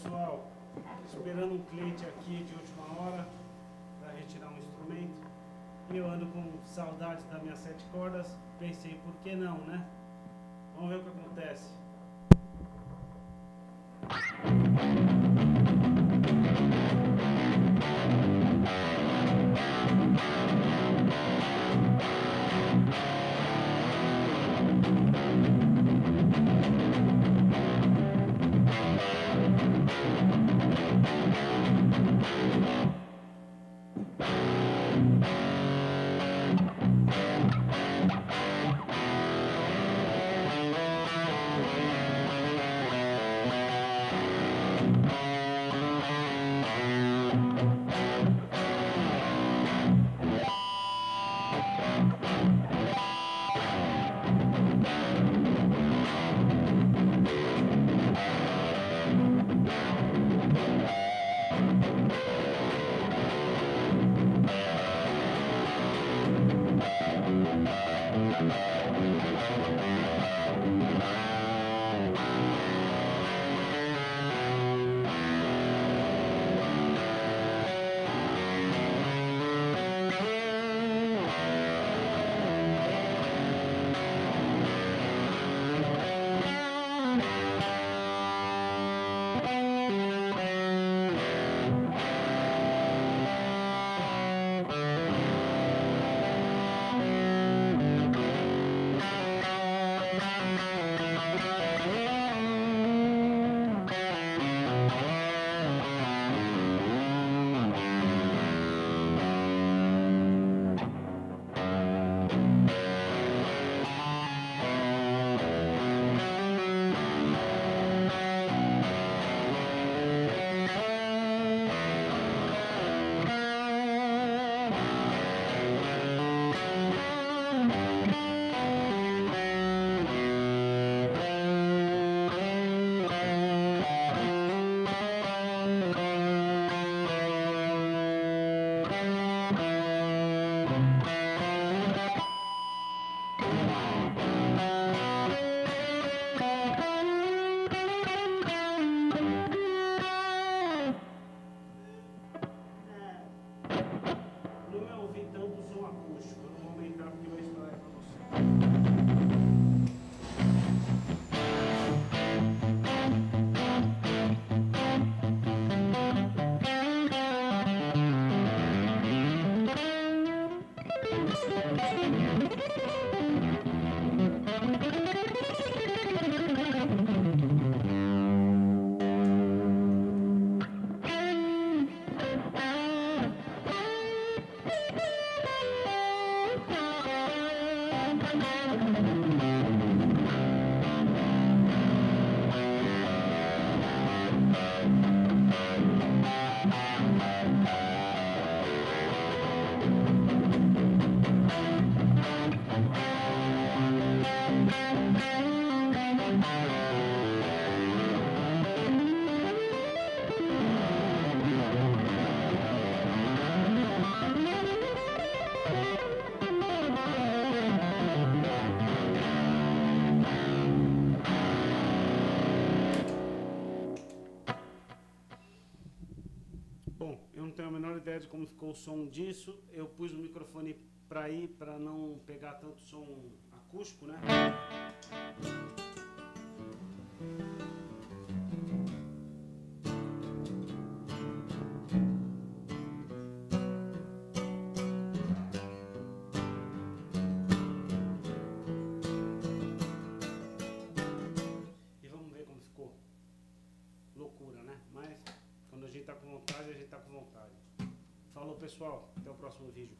pessoal, esperando um cliente aqui de última hora para retirar um instrumento. Eu ando com saudades das minhas sete cordas. Pensei, por que não, né? Vamos ver o que acontece. Bom, eu não tenho a menor ideia de como ficou o som disso. Eu pus o microfone para ir, para não pegar tanto som acústico, né? Tá com vontade, a gente tá com vontade. Falou, pessoal. Até o próximo vídeo.